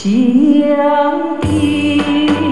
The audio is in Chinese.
心底